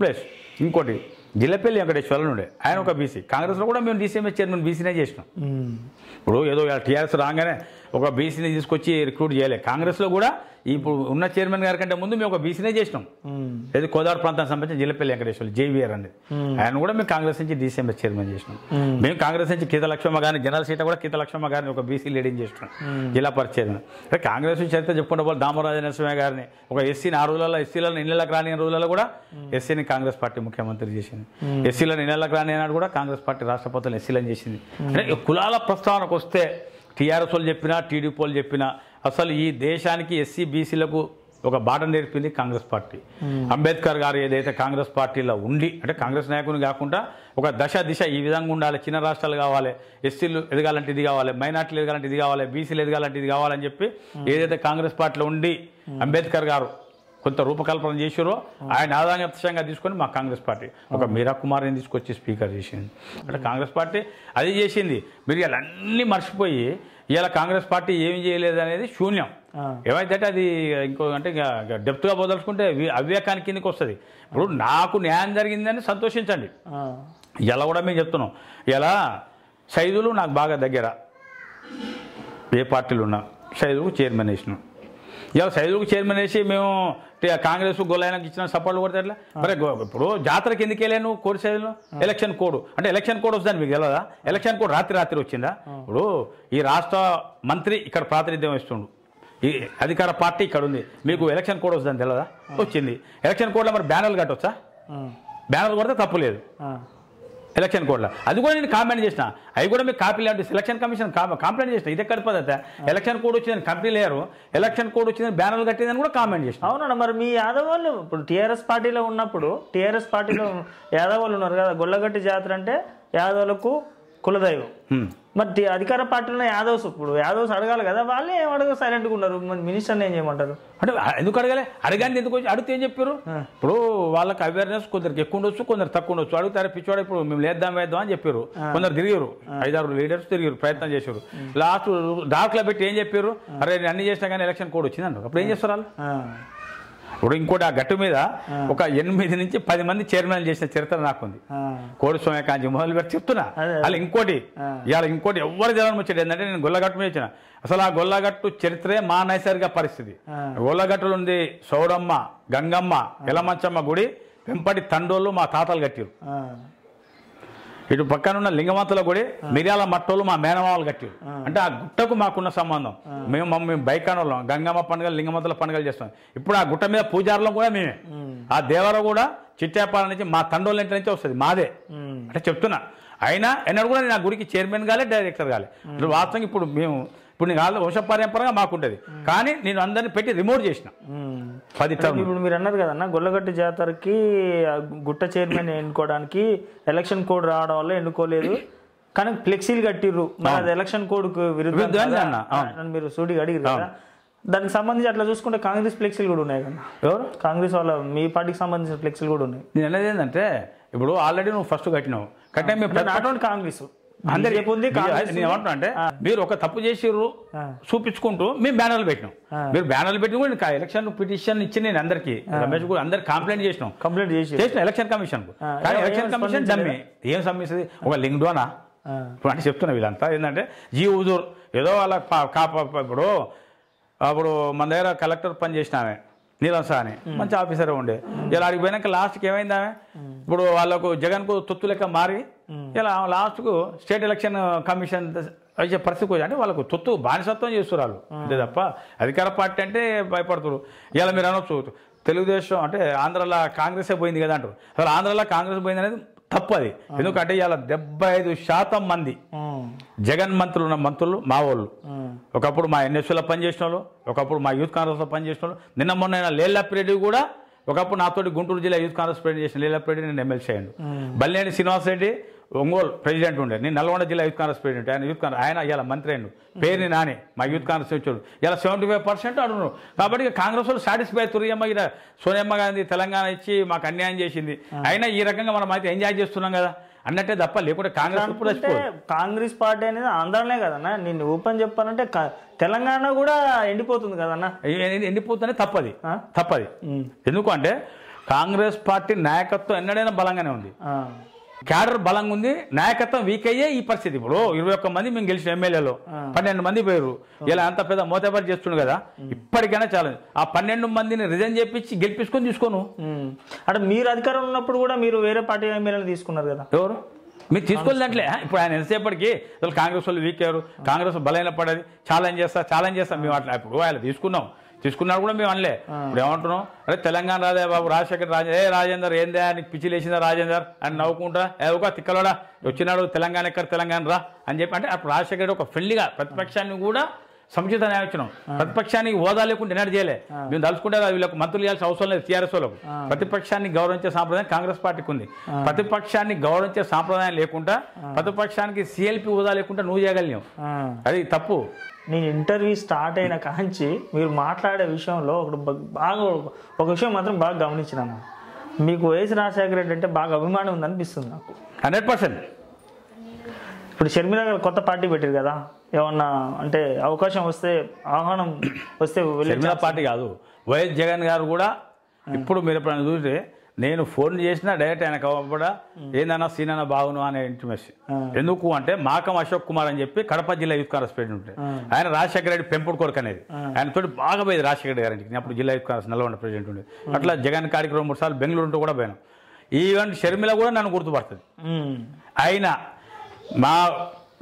ప్లస్ ఇంకోటి జిల్లపల్లి వెంకటేశ్వర ఉండే ఆయన ఒక బీసీ. కాంగ్రెస్లో కూడా మేము డీసీఎంఎస్ చైర్మన్ బీసీనే చేసినాం. ఇప్పుడు ఏదో టీఆర్ఎస్ రాగానే ఒక బీసీని తీసుకొచ్చి రిక్రూట్ చేయలే. కాంగ్రెస్లో కూడా ఇప్పుడు ఉన్న చైర్మన్ గారి కంటే ముందు మేము ఒక బీసీనే చేసినాం. ఏది కోదావరి ప్రాంతానికి సంబంధించిన జిల్లపల్లి వెంకటేశ్వర జేవీఆర్ అనేది ఆయన కూడా మేము కాంగ్రెస్ నుంచి డీసీఎంఎస్ చైర్మన్ చేసినాం. మేము. కాంగ్రెస్ నుంచి కీత లక్ష్మమ్మ గారిని జనరల్ సీట్ కూడా కీత లక్ష్మమ్మ గారిని ఒక బీసీ లీడింగ్ చేస్తున్నాం జిల్లా పరిచయం అంటే కాంగ్రెస్ చరిత్ర చెప్పుకుంటే వాళ్ళు దామరాజ నరసింహ గారిని ఒక ఎస్సీని ఆ రోజులలో ఎస్సీలను ఇళ్ళకి రాని రోజులలో కూడా ఎస్సీని కాంగ్రెస్ పార్టీ ముఖ్యమంత్రి చేసింది. ఎస్సీలను ఇళ్ళకి రాని అన్నాడు కూడా కాంగ్రెస్ పార్టీ రాష్ట్రపతులు ఎస్సీలను చేసింది. అంటే కులాల ప్రస్తావనకు వస్తే టీఆర్ఎస్ వాళ్ళు చెప్పినా టీడీపీ వాళ్ళు చెప్పినా అసలు ఈ దేశానికి ఎస్సీ బీసీలకు ఒక బాట నేర్పింది కాంగ్రెస్ పార్టీ. అంబేద్కర్ గారు ఏదైతే కాంగ్రెస్ పార్టీలో ఉండి అంటే కాంగ్రెస్ నాయకుని కాకుండా ఒక దశ దిశ ఈ విధంగా ఉండాలి. చిన్న రాష్ట్రాలు కావాలి ఎస్సీలు ఎదగాలంటే ఇది కావాలి మైనార్టీలు ఎదగాలంటే ఇది కావాలి బీసీలు ఎదగాలంటే ఇది కావాలని చెప్పి ఏదైతే కాంగ్రెస్ పార్టీలో ఉండి అంబేద్కర్ గారు కొంత రూపకల్పన చేసారో ఆయన ఆదాయంగా తీసుకొని మా కాంగ్రెస్ పార్టీ. ఒక మీరా కుమార్ని తీసుకొచ్చి స్పీకర్ చేసింది అంటే కాంగ్రెస్ పార్టీ అది చేసింది. మీరు ఇలా అన్నీ మర్చిపోయి ఇలా కాంగ్రెస్ పార్టీ ఏమి చేయలేదు అనేది శూన్యం. ఏమైతే అది ఇంకో అంటే ఇక డెప్త్గా పోదలుచుకుంటే అవివేకానికి కిందకి వస్తుంది. ఇప్పుడు నాకు న్యాయం జరిగిందని సంతోషించండి. ఇలా కూడా మేము చెప్తున్నాం. ఇలా సైదులు నాకు బాగా దగ్గర. ఏ పార్టీలు ఉన్నా సైదుకు చైర్మన్ వేసినాం. ఇలా సైదుకు చైర్మన్ వేసి మేము కాంగ్రెస్ గొల్లైనాకి ఇచ్చిన సపోర్ట్లు కొడితే ఎట్లా? మరి ఇప్పుడు జాతరకి ఎందుకు వెళ్ళాను కోడి సైదులో? Election code. అంటే ఎలక్షన్ కోడ్ వస్తుందని మీకు తెలియదా ఎలక్షన్ కోడ్ రాత్రి రాత్రి వచ్చిందా? ఇప్పుడు ఈ రాష్ట్ర మంత్రి ఇక్కడ ప్రాతినిధ్యం ఇస్తుండు ఈ అధికార పార్టీ ఇక్కడ ఉంది. మీకు ఎలక్షన్ కోడ్ వస్తుందని తెలియదా వచ్చింది. ఎలక్షన్ కోడ్లో మరి బ్యానర్లు కట్టొచ్చా? బ్యానర్లు కొడితే తప్పు లేదు. ఎలక్షన్ కోడ్లో అది కూడా నేను కామెంట్ చేసిన. అవి కూడా మీకు కాపీ లాంటి సెలక్షన్ కమిషన్ కాంప్లైంట్ చేసిన. ఇదే కడిపోతే ఎలక్షన్ కోడ్ వచ్చిందని కంపెనీ లేరు. ఎలక్షన్ కోడ్ వచ్చిందని బ్యానర్లు కట్టిందని కూడా కామెంట్ చేసిన. అవునన్నా మరి మీ యాదవ్ వాళ్ళు ఇప్పుడు టీఆర్ఎస్ పార్టీలో ఉన్నప్పుడు టీఆర్ఎస్ పార్టీలో యాదవ్ వాళ్ళు ఉన్నారు కదా గొల్లగట్టి జాతర అంటే యాదవులకు కులదైవం. మరి అధికార పార్టీలో యాదవ్స్ ఇప్పుడు. యాదవ్స్ అడగాలి కదా. వాళ్ళే ఏం అడగ సైలెంట్గా ఉన్నారు మరి మినిస్టర్ని ఏం చేయమంటారు? అంటే ఎందుకు అడగాలి? అడగాలి ఎందుకు వచ్చి? అడిగితే ఏం చెప్పారు ఇప్పుడు వాళ్ళకి అవేర్నెస్ కొందరికి ఎక్కువ ఉండొచ్చు కొందరు తక్కువ ఉండొచ్చు. అడుగుతారు పిచ్చోడు ఇప్పుడు మేము లేద్దాం వేద్దాం అని చెప్పారు కొందరు తిరిగారు ఐదారు లీడర్స్ తిరిగారు ప్రయత్నం చేశారు లాస్ట్ డార్క్లో పెట్టి ఏం చెప్పారు అరే నేను అన్ని చేసినా కానీ ఎలక్షన్ కోడ్ వచ్చింది అంటారు. అప్పుడు ఏం చేస్తారు వాళ్ళు? ఇప్పుడు ఇంకోటి ఆ గట్టు మీద ఒక ఎనిమిది నుంచి పది మంది చైర్మన్ చేసిన చరిత్ర నాకుంది. కోడి సోమ్య కాంచి మొదలు పెట్టి చెప్తున్నా. అలా ఇంకోటి. ఇవాళ ఇంకోటి ఎవరు జనం వచ్చాడు ఏంటంటే నేను గొల్లగట్టు మీద వచ్చిన. అసలు ఆ గొల్లగట్టు చరిత్రే మా నైసర్గిక పరిస్థితి. గొల్లగట్టులు ఉంది సౌడమ్మ గంగమ్మ ఎలమంచమ్మ గుడి వెంపటి తండోళ్ళు మా తాతలు కట్టిరు. ఇటు పక్కనున్న లింగమంతుల గుడి మిర్యాల మట్టోళ్ళు మా మేనమామలు కట్టారు. అంటే ఆ గుట్టకు మాకున్న సంబంధం. మేము మమ్మ- మేము బైకానోళ్ళం. గంగమ్మ పండుగలు లింగమంతుల పండుగలు చేస్తాం. ఇప్పుడు ఆ గుట్ట మీద పూజారులం కూడా మేమే. ఆ దేవర కూడా చిట్టాపాల నుంచి మా తండోళ్ళ ఇంటి నుంచి వస్తుంది. మాదే. అంటే చెప్తున్నా. అయినా ఎన్నడూ కూడా నేను ఆ గుడికి చైర్మన్ కాలే డైరెక్టర్ కాలే. వాస్తవంగా ఇప్పుడు మేము ఇప్పుడు నేను కాదు వంశపారంపరంగా మాకుంటుంది. కానీ నేను అందరిని పెట్టి రిమోట్ చేసిన. పది ఇప్పుడు మీరు అన్నారు కదన్న గొల్లగట్టి జాతరకి గుట్ట చైర్మన్ ఎన్నుకోవడానికి ఎలక్షన్ కోడ్ రావడం వల్ల ఎన్నుకోలేదు. కానీ ఫ్లెక్సీలు కట్టిర్రు. మరి అది ఎలక్షన్ కోడ్ విరుద్ధం మీరు సూటిగా అడిగారు కదా? దానికి సంబంధించి అట్లా చూసుకుంటే కాంగ్రెస్ ఫ్లెక్సీలు కూడా ఉన్నాయి కదా ఎవరు? కాంగ్రెస్ వాళ్ళ మీ పార్టీకి సంబంధించిన ఫ్లెక్సీలు కూడా ఉన్నాయి. నేను అనేది ఏంటంటే ఇప్పుడు ఆల్రెడీ నువ్వు ఫస్ట్ కట్టినావు. కట్టే నాట్ ఓన్లీ కాంగ్రెస్. అందరి నేను ఏమంటున్నా అంటే మీరు ఒక తప్పు చేసిర్రు. చూపించుకుంటూ మేము బ్యానర్లు పెట్టినాం. మీరు బ్యానర్లు పెట్టి కూడా ఎలక్షన్ పిటిషన్ ఇచ్చి నేను అందరికి రమేష్ కూడా అందరికి కంప్లైంట్ చేసినాం. కంప్లీట్ చేసి. చేసిన ఎలక్షన్ కమిషన్ కానీ ఎలక్షన్ కమిషన్ డమ్మి. ఏం సంబంధిస్తుంది ఒక లింక్డోనా ఆ, ఇప్పుడు అంటే చెప్తున్నా వీళ్ళంతా ఏంటంటే జీ హుజూర్ ఏదో వాళ్ళ కాప ఇప్పుడు అప్పుడు మన దగ్గర కలెక్టర్ పని చేసిన ఆమె నీలం సార్ అని మంచి ఆఫీసర్ ఉండే. ఇలా అడిగి పోయినాక లాస్ట్కి ఏమైంది ఆమె? ఇప్పుడు వాళ్ళకు జగన్కు తొత్తు లెక్క మారి ఇలా లాస్ట్కు స్టేట్ ఎలక్షన్ కమిషన్ వచ్చే పరిస్థితి అంటే వాళ్ళకు తొత్తు బానిసత్వం చేస్తున్నారు అంతే తప్ప అధికార పార్టీ అంటే భయపడుతున్నారు ఇలా మీరు అనొచ్చు తెలుగుదేశం అంటే ఆంధ్రాలో కాంగ్రెసే పోయింది కదా అంటారు. అసలు ఆంధ్రాలో కాంగ్రెస్ పోయింది అనేది తప్పు అది. ఎందుకంటే ఇలా డెబ్బై ఐదు శాతం మంది జగన్ మంత్రులు ఉన్న మంత్రులు మా వాళ్ళు. ఒకప్పుడు మా ఎన్ఎస్యూలో పనిచేసిన వాళ్ళు ఒకప్పుడు మా యూత్ కాంగ్రెస్లో పనిచేసిన వాళ్ళు నిన్న మొన్న అయిన లేల్లప్పిరెడ్డి కూడా ఒకప్పుడు నాతోటి గుంటూరు జిల్లా యూత్ కాంగ్రెస్ ప్రెసిడెంట్ చేసిన లేల్లప్పిరెడ్డి నేను ఎమ్మెల్సీ అయ్యాడు. బల్లేని శ్రీనివాస్ రెడ్డి ఒంగోలు ప్రెసిడెంట్ ఉండే. నేను నల్గొండ జిల్లా యూత్ కాంగ్రెస్ ప్రెసిడెంట్. ఆయన యూత్ కాంగ్రెస్ ఆయన ఇలా మంత్రి అయ్యిండు. పేరుని నాని మా యూత్ కాంగ్రెస్ వచ్చాడు. ఇలా సెవెంటీ ఫైవ్ పర్సెంట్ అడుగున్నారు కాబట్టి కాంగ్రెస్ వాళ్ళు సాటిస్ఫై తురియమ్మ ఇక్కడ సోనియమ్మ గాంధీ తెలంగాణ ఇచ్చి మాకు అన్యాయం చేసింది. అయినా ఈ రకంగా మనం అయితే ఎంజాయ్ చేస్తున్నాం కదా. అన్నట్టే తప్ప లేకుంటే కాంగ్రెస్ కాంగ్రెస్ పార్టీ అనేది ఆంధ్రానే కదన్నా. నేను ఓపెన్ చెప్పానంటే తెలంగాణ కూడా ఎండిపోతుంది కదన్నా. ఎండిపోతేనే తప్పది? తప్పది. ఎందుకు అంటే కాంగ్రెస్ పార్టీ నాయకత్వం ఎన్నడైనా బలంగానే ఉంది. క్యాడర్ బలంగా ఉంది నాయకత్వం వీక్ అయ్యే ఈ పరిస్థితి. ఇప్పుడు ఇరవై ఒక్క మంది మేము గెలిచిన ఎమ్మెల్యేలో పన్నెండు మంది పోయారు ఇలా అంత పెద్ద మోతేబారి చేస్తుండు కదా ఇప్పటికైనా చాలా. ఆ పన్నెండు మందిని రిజైన్ చేపించి గెలిపించుకొని తీసుకోను. అంటే మీరు అధికారం ఉన్నప్పుడు కూడా మీరు వేరే పార్టీ ఎమ్మెల్యేలు తీసుకున్నారు కదా? ఎవరు? మీరు తీసుకోవాలి దాంట్లో. ఇప్పుడు ఆయన ఎంతసేపటికి అసలు కాంగ్రెస్ వాళ్ళు వీక్ అయ్యారు కాంగ్రెస్ బలైన పడది ఛాలెంజ్ చేస్తా ఛాలెంజ్ చేస్తాం. మేము అట్లా ఇప్పుడు ఆయన తీసుకున్నాం. తీసుకున్నారు కూడా మేము అనలే. ఇప్పుడు ఏమంటున్నాం అరే తెలంగాణ రాదే బాబు రాజశేఖర్ రాజ. ఏ రాజేందర్ ఏందే నీకు పిచ్చి లేచిందా రాజేందర్? అని నవ్వుకుంటా ఏ ఒక తిక్కలోడా? వచ్చినాడు తెలంగాణ ఎక్కడ తెలంగాణ రా? అని చెప్పి అంటే అప్పుడు రాజశేఖర్ ఒక ఫ్రెండ్లీగా ప్రతిపక్షాన్ని కూడా సముచిత న్యాయవచనం ప్రతిపక్షానికి హోదా లేకుండా ఎన్నడూ చేయలే. మేము తలుచుకుంటే వీళ్ళకి మంత్రులు చేయాల్సిన అవసరం లేదు టీఆర్ఎస్ వాళ్ళకు. ప్రతిపక్షాన్ని గౌరవించే సాంప్రదాయం కాంగ్రెస్ పార్టీకి ఉంది. ప్రతిపక్షాన్ని గౌరవించే సాంప్రదాయం లేకుండా ప్రతిపక్షానికి సిఎల్పి హోదా లేకుండా నువ్వు చేయగలిగావు ఆ. అది తప్పు. నేను ఇంటర్వ్యూ స్టార్ట్ అయిన కాంచి మీరు మాట్లాడే విషయంలో ఒకటి బాగా ఒక విషయం మాత్రం బాగా గమనించినాను. మీకు వైఎస్ రాజశేఖర రెడ్డి అంటే బాగా అభిమానం ఉందనిపిస్తుంది నాకు. Hundred percent. ఇప్పుడు షర్మిల గారు కొత్త పార్టీ పెట్టారు కదా ఏమన్నా అంటే అవకాశం వస్తే ఆహ్వానం వస్తే పార్టీ కాదు. వైఎస్ జగన్ గారు కూడా ఇప్పుడు మీరు ఎప్పుడైనా చూస్తే నేను ఫోన్ చేసినా డైరెక్ట్ ఆయన కూడా ఏందన్నా సీనన్న బాగును అనే ఇంటిమేసి ఎందుకు అంటే మాకం అశోక్ కుమార్ అని చెప్పి కడప జిల్లా యూత్ కాంగ్రెస్ ప్రెసిడెంట్ ఉంటే ఆయన రాజశేఖర రెడ్డి పెంపుడు కొడుకు అనేది. ఆయన తోటి బాగా పోయేది రాజశేఖర రెడ్డి గారికి నేను అప్పుడు జిల్లా యూత్ కాంగ్రెస్ నల్గొండ ప్రెసిడెంట్ ఉండే. అట్లా జగన్ కాడికి రెండు మూడు సార్లు బెంగళూరు ఉంటూ కూడా పోయాను. ఈవెన్ షర్మిల కూడా నన్ను గుర్తుపడుతుంది. అయినా మా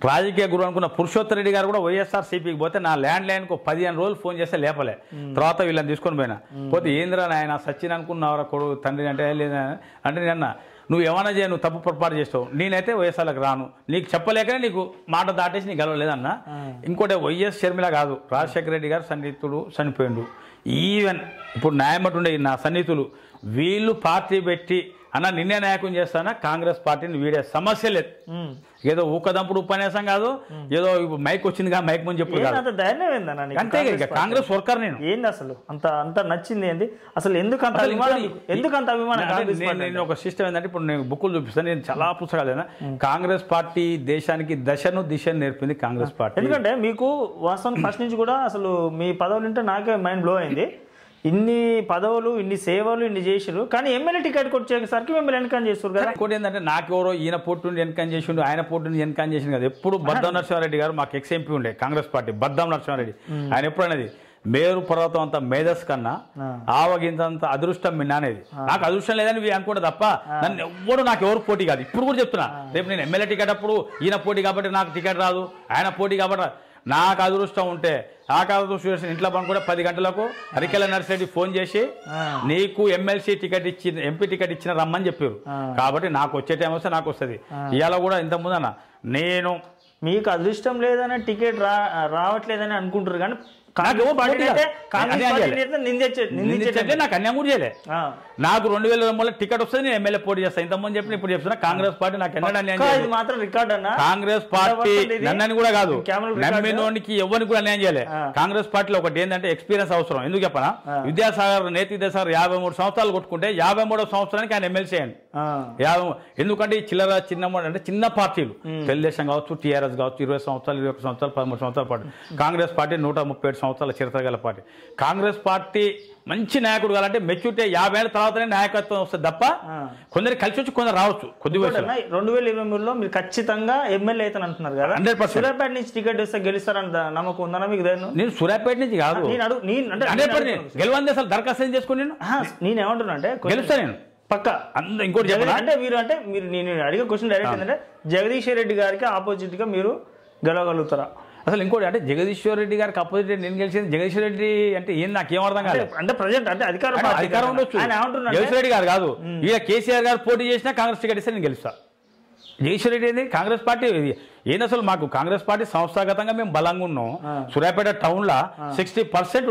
రాజకీయ గురువు అనుకున్న పురుషోత్తర రెడ్డి గారు కూడా వైఎస్ఆర్ సిపికి పోతే నా ల్యాండ్ లైన్కు పదిహేను రోజులు ఫోన్ చేస్తే లేపలే. తర్వాత వీళ్ళని తీసుకొని పోయినా. పోతే ఏందిరా నాయన సచిన్ అనుకున్నావరా కొడుకు తండ్రి అంటే లేదా అంటే నేను నువ్వు ఏమైనా చేయ నువ్వు తప్పు పొరపాటు చేస్తావు. నేనైతే వైఎస్ఆర్లకు రాను. నీకు చెప్పలేకనే నీకు మాట దాటేసి నీకు గెలవలేదన్న. ఇంకోటి వైఎస్ షర్మిల కాదు రాజశేఖర రెడ్డి గారు సన్నిహితుడు చనిపోయిండు. ఈవెన్ ఇప్పుడు న్యాయమటు ఉండే నా సన్నిహితులు వీళ్ళు పార్టీ పెట్టి అన్న నిన్నే నాయకం చేస్తానా కాంగ్రెస్ పార్టీని వీడే సమస్య లేదు. ఏదో ఊకదంపుడు ఉపన్యాసం కాదు ఏదో మైక్ వచ్చిందిగా మైక్ ముందు కాదు. అంత కాంగ్రెస్ వర్కర్ నేను. ఏంది అసలు? అంత అంత నచ్చింది ఏంది? అసలు ఎందుకు అంత ఎందుకు అంత అభిమానం నేను- ఒక సిస్టమ్ ఏంటంటే ఇప్పుడు నేను బుక్కులు చూపిస్తాను నేను చాలా పుస్తకాలు కాంగ్రెస్ పార్టీ దేశానికి దశను దిశను నేర్పింది కాంగ్రెస్ పార్టీ. ఎందుకంటే మీకు వాస్తవం ఫస్ట్ నుంచి కూడా అసలు మీ పదవులు ఉంటే నాకే మైండ్ బ్లో అయింది. ఇన్ని పదవులు ఇన్ని సేవలు ఇన్ని చేసిరు కానీ ఎమ్మెల్యే టికెట్ వచ్చేసరికి మిమ్మల్ని వెనకని చేస్తారు కదా. ఇంకోటి ఏంటంటే నాకెవరో ఈయన పోటీ ఎన్కన్ చేసిండు ఆయన పోటీ నుండి ఎన్కన్ చేసిండు కదా. ఎప్పుడు బద్దం నరసింహారెడ్డి గారు మాకు ఎక్స్ ఎంపీ ఉండే కాంగ్రెస్ పార్టీ బద్దం నరసింహారెడ్డి. ఆయన ఎప్పుడు అనేది మేరు పర్వతం అంత మేధస్ కన్నా ఆవగింతంత అదృష్టం మిన్న అనేది నాకు అదృష్టం లేదని అనుకుంటా తప్ప నన్ను ఎవ్వడు నాకు ఎవరు పోటీ కాదు. ఇప్పుడు కూడా చెప్తున్నా రేపు నేను ఎమ్మెల్యే టికెట్ అప్పుడు ఈయన పోటీ కాబట్టి నాకు టికెట్ రాదు ఆయన పోటీ కాబట్టి నాకు అదృష్టం ఉంటే ఆ అదృష్టం చేసిన ఇంట్లో పనుకుంటే పది గంటలకు అరికెల నర్సిరెడ్డి ఫోన్ చేసి నీకు ఎమ్మెల్సీ టికెట్ ఇచ్చి ఎంపీ టికెట్ ఇచ్చిన రమ్మని చెప్పారు. కాబట్టి నాకు వచ్చే టైం వస్తే నాకు వస్తుంది. ఇవాళ కూడా ఇంత ముందన్న నేను మీకు అదృష్టం లేదని టికెట్ రా రావట్లేదని అనుకుంటారు కానీ నాకు కాంగ్రెస్ ఎవరు పార్టీ పోటీ అయితే కాదు. కాంగ్రెస్ అదే. పార్టీ అదే. అయితే నిందించే నిందించే నిందించే నాకు. అన్యాయం కూడా చేయలే. నాకు రెండు వేల ఇరవై టికెట్ వస్తుంది నేను ఎమ్మెల్యే పోటీ చేస్తాను ఇంతకుముందు చెప్పిన ఇప్పుడు చెప్తున్నా కాంగ్రెస్ పార్టీ నాకు ఎన్నడూ అన్యాయం మాత్రం రికార్డ్ అన్న? Congress party. నన్నని కూడా కాదు. నమ్మినోనికి ఎవరికి కూడా అన్యాయం చేయలే. కాంగ్రెస్ పార్టీలో ఒకటి ఏంటంటే ఎక్స్పీరియన్స్ అవసరం. ఎందుకు చెప్పనా? విద్యాసాగర్ నేతి విద్యాసాగర్ యాభై మూడు సంవత్సరాలు కొట్టుకుంటే యాభై మూడో సంవత్సరానికి ఆయన ఎమ్మెల్సీ ఆ. యాభై ఎందుకంటే ఈ చిల్లర చిన్న అంటే చిన్న పార్టీలు. తెలుగుదేశం కావచ్చు టీఆర్ఎస్ కావచ్చు ఇరవై సంవత్సరాలు ఇరవై సంవత్సరాలు పదమూడు సంవత్సరాల పాటు. కాంగ్రెస్ పార్టీ నూట ముప్పై ఏడు సంవత్సరాల చరిత్ర గల పార్టీ. కాంగ్రెస్ పార్టీ మంచి నాయకుడు కావాలంటే మెచ్యూరిటీ యాభై ఏళ్ళ తర్వాతనే నాయకత్వం వస్తుంది తప్ప. కొందరు కలిసి వచ్చి కొందరు రావచ్చు కొద్ది రెండు వేల ఇరవై మూడులో మీరు ఖచ్చితంగా ఎమ్మెల్యే అయితే అంటున్నారు కదా. 100%. సూర్యాపేట నుంచి టికెట్ ఇస్తే గెలుస్తారని నమ్మకం ఉందన్న మీకు నేను సూర్యాపేట నుంచి కాదు. గెలవంది అసలు దరఖాస్తు ఏం చేసుకుని నేను? నేను ఏమంటున్నా అంటే గెలుస్తా నేను. పక్క. అంద ఇంకోటి అంటే మీరు అంటే మీరు నేను అడిగే క్వశ్చన్ డైరెక్ట్ ఏంటంటే జగదీష్ రెడ్డి గారికి ఆపోజిట్గా మీరు గెలవగలుగుతారా? అసలు ఇంకోటి అంటే జగదీశ్వర్ రెడ్డి గారికి అపోజిట్ నేను గెలిచింది. జగదీశ్వర్ రెడ్డి అంటే ఏం నాకేం అర్థం కాలేదు. అంటే ప్రజెంట్ అంటే అధికారం అధికారం కదా. ఉండొచ్చు. జగదీశ్వర్ రెడ్డి గారు కాదు. ఇక కేసీఆర్ గారు పోటీ చేసినా కాంగ్రెస్ టికెట్ ఇస్తే నేను గెలుస్తా. జగదీశ్వర్ రెడ్డి ఏంది? Congress party. ఏంది అసలు మాకు కాంగ్రెస్ పార్టీ సంస్థాగతంగా మేము బలంగా ఉన్నాం. సూర్యాపేట టౌన్లో సిక్స్టీ పర్సెంట్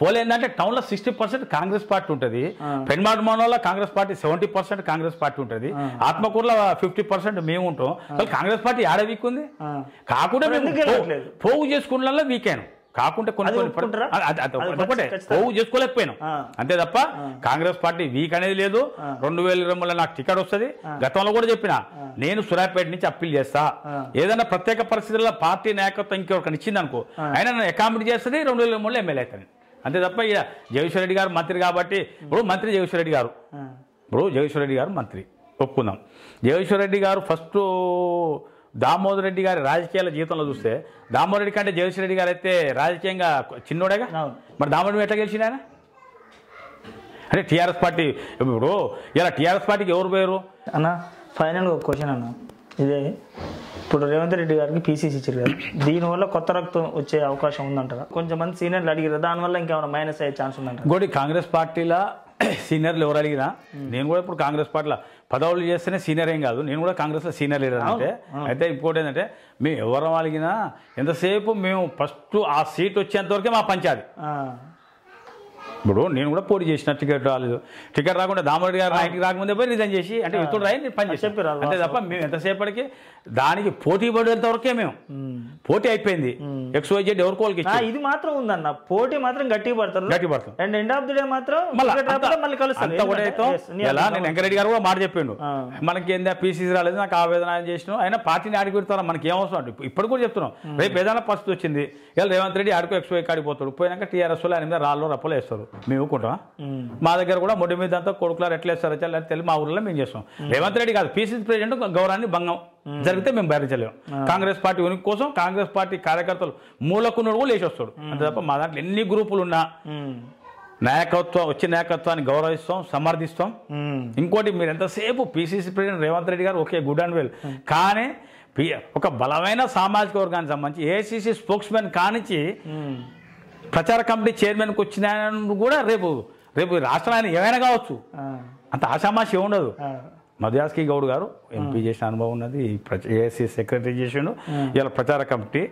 పోల్ ఏంటంటే టౌన్లో సిక్స్టీ పర్సెంట్ కాంగ్రెస్ పార్టీ ఉంటుంది. పెన్మాడ్ మోనోలో Congress party seventy percent Congress party ఉంటుంది. ఆత్మకూరులో ఫిఫ్టీ పర్సెంట్ మేము ఉంటాం. కాంగ్రెస్ పార్టీ ఆడ వీక్ ఉంది. కాకుండా మేము పోగు చేసుకున్న వీకాను కాకుంటే కొన్ని కొన్ని. పోగు చేసుకోలేకపోయినాం. అంతే తప్ప కాంగ్రెస్ పార్టీ వీక్ అనేది లేదు. రెండు వేల ఇరవై నాకు టికెట్ వస్తుంది. గతంలో కూడా చెప్పిన నేను సురాపేట నుంచి అప్పీల్ చేస్తా. ఏదైనా ప్రత్యేక పరిస్థితుల్లో పార్టీ నాయకత్వం ఇంకొకరిని ఇచ్చింది అనుకో ఆయన అకామిడేట్ చేస్తుంది రెండు వేల ఇరవై మూడులో ఎమ్మెల్యే అవుతాను అంతే తప్ప ఇక జగదీశ్వర రెడ్డి గారు మంత్రి కాబట్టి ఇప్పుడు మంత్రి జగదీశ్వర రెడ్డి గారు. ఇప్పుడు జగదీశ్వర రెడ్డి గారు మంత్రి. ఒప్పుకుందాం. జగదీశ్వర రెడ్డి గారు ఫస్ట్ దామోదర్ రెడ్డి గారి రాజకీయాల జీవితంలో చూస్తే దామోదర్ రెడ్డి కంటే జగదీశ్వర రెడ్డి గారు అయితే రాజకీయంగా చిన్నోడేగా. మరి దామోదర్ ఎట్లా గెలిచిండు ఆయన? అంటే టీఆర్ఎస్ పార్టీ ఇప్పుడు ఇలా టీఆర్ఎస్ పార్టీకి ఎవరు పోయారు? అన్న ఫైనల్గా ఒక క్వశ్చన్ అన్న. ఇదే ఇప్పుడు రేవంత్ రెడ్డి గారికి పీసీసీ ఇచ్చారు కదా. దీనివల్ల కొత్త రక్తం వచ్చే అవకాశం ఉందంటారా? కొంచెం మంది సీనియర్లు అడిగారు దానివల్ల ఇంకేమైనా మైనస్ అయ్యే ఛాన్స్ ఉందంటారా? ఇంకోటి కాంగ్రెస్ పార్టీలో సీనియర్లు ఎవరు అడిగినా నేను కూడా ఇప్పుడు కాంగ్రెస్ పార్టీలో పదవులు చేస్తేనే సీనియర్ ఏం కాదు నేను కూడా కాంగ్రెస్లో సీనియర్ లీడర్ అంటే. అయితే ఇంకోటి ఏంటంటే మేము ఎవరు అడిగినా ఎంతసేపు మేము ఫస్ట్ ఆ సీట్ వచ్చేంత వరకే మా పంచాది. ఇప్పుడు నేను కూడా పోటీ చేసిన టికెట్ రాలేదు. టికెట్ రాకుండా దామరెడ్డి గారు ఇంటికి రాకముందే పోయి రిజైన్ చేసి అంటే ఇతడు రాయి నేను పని చేసి చెప్పారు అది అంతే తప్ప మేము ఎంతసేపటికి దానికి పోటీ పడేంత వరకే మేము. పోటీ అయిపోయింది. ఎక్స్ వై జెడ్ ఎవరికి. ఇది మాత్రం ఉందన్న. పోటీ మాత్రం గట్టి పడతారు. గట్టి పడతాం and end of the day మాత్రం మళ్ళా టికెట్ రాకపోతే అంతా- మళ్ళీ కలుస్తారు. అంతా ఒకటే ఎందుకంటే- అవుతాం. yes, నీ ఎలా. నేను వెంకరెడ్డి గారు కూడా మాట చెప్పిండు. మనకి ఏందా పీసీసీ రాలేదు నాకు ఆవేదన ఆయన చేసిన అయినా పార్టీని ఆడికి పెడతారా? మనకి ఏం అవసరం? అంటే ఇప్పుడు కూడా చెప్తున్నాం. రేపు ఏదైనా పరిస్థితి వచ్చింది. ఇలా రేవంత్ రెడ్డి ఆడికో ఎక్స్ వై కాడికి పోతాడు. పోయినాక టీఆర్ఎస్ వాళ్ళు ఆయన మీద రాళ్ళు రప్పలు వేస్తారు. మేము ఉమ్. మా దగ్గర కూడా మొడి మీద అంతా కొడుకులారు ఎట్లా వేస్తారు అని తెలిసి మా ఊర్లో మేము చేస్తాం. రేవంత్ రెడ్డి కాదు పీసీసీ ప్రెసిడెంట్ గౌరవాన్ని భంగం జరిగితే మేము భరించలేము కాంగ్రెస్ పార్టీ ఉనికి కోసం కాంగ్రెస్ పార్టీ కార్యకర్తలు మూలకున్నాడు కూడా లేచి వస్తాడు. అంతే తప్ప మా దాంట్లో ఎన్ని గ్రూపులు ఉన్నా. నాయకత్వం వచ్చే నాయకత్వాన్ని గౌరవిస్తాం సమర్థిస్తాం. ఇంకోటి మీరు ఎంతసేపు పిసిసి ప్రెసిడెంట్ రేవంత్ రెడ్డి గారు ఓకే గుడ్ అండ్ వెల్. కానీ ఒక బలమైన సామాజిక వర్గానికి సంబంధించి ఏసీసీ స్పోక్స్ మ్యాన్ కానించి ఉమ్. ప్రచార కమిటీ చైర్మన్కి వచ్చిన ఆయన కూడా రేపు రేపు రాష్ట్రం ఆయన ఏమైనా కావచ్చు. అంత ఆశామాషి ఉండదు. మధుయాస్కి గౌడ్ గారు ఎంపీ చేసిన అనుభవం ఉన్నది ఏఎస్సీ సెక్రటరీ చేసిండు. ఇలా ప్రచార కమిటీ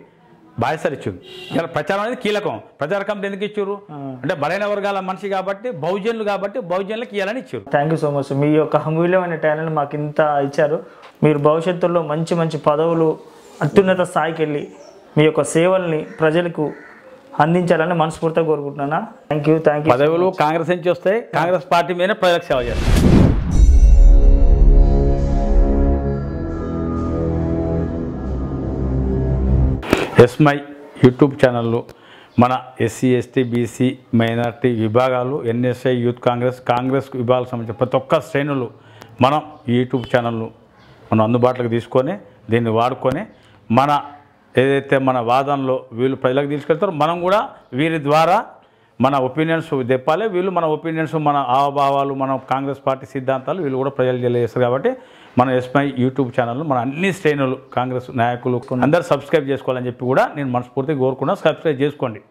బాధ్యతలు ఇచ్చిండు ఇలా ప్రచారం అనేది కీలకం. ప్రచార కమిటీ ఎందుకు ఇచ్చారు అంటే బలైన వర్గాల మనిషి కాబట్టి బహుజనులు కాబట్టి బహుజనులకు ఇవ్వాలని ఇచ్చారు. Thank you so much. మీ యొక్క అమూల్యమైన టాలెంట్ మాకు ఇంత ఇచ్చారు. మీరు భవిష్యత్తులో మంచి మంచి పదవులు అత్యున్నత స్థాయికి వెళ్ళి మీ యొక్క సేవల్ని ప్రజలకు అందించాలని మనస్ఫూర్తిగా కోరుకుంటున్నాను? థ్యాంక్ యూ థ్యాంక్ యూ పదవులు కాంగ్రెస్ నుంచి వస్తాయి కాంగ్రెస్ పార్టీ మీద ప్రజలకు సేవ చేస్తారు ఎస్మై యూట్యూబ్ ఛానళ్ళు మన ఎస్సీ ఎస్టీ బీసీ మైనార్టీ విభాగాలు ఎన్ఎస్ఐ యూత్ కాంగ్రెస్ కాంగ్రెస్ విభాగాలకు సంబంధించిన ప్రతి ఒక్క శ్రేణులు మనం యూట్యూబ్ ఛానల్ను మనం అందుబాటులోకి తీసుకొని దీన్ని వాడుకొని మన ఏదైతే మన వాదనలో వీళ్ళు ప్రజలకు తీసుకెళ్తారో మనం కూడా వీరి ద్వారా మన ఒపీనియన్స్ చెప్పాలి వీళ్ళు మన ఒపీనియన్స్ మన హావభావాలు మన కాంగ్రెస్ పార్టీ సిద్ధాంతాలు వీళ్ళు కూడా ప్రజలు తెలియజేస్తారు కాబట్టి మన ఎస్మై యూట్యూబ్ ఛానల్ మన అన్ని శ్రేణులు కాంగ్రెస్ నాయకులు అందరూ సబ్స్క్రైబ్ చేసుకోవాలని చెప్పి కూడా నేను మనస్ఫూర్తిగా కోరుకున్నా. సబ్స్క్రైబ్ చేసుకోండి.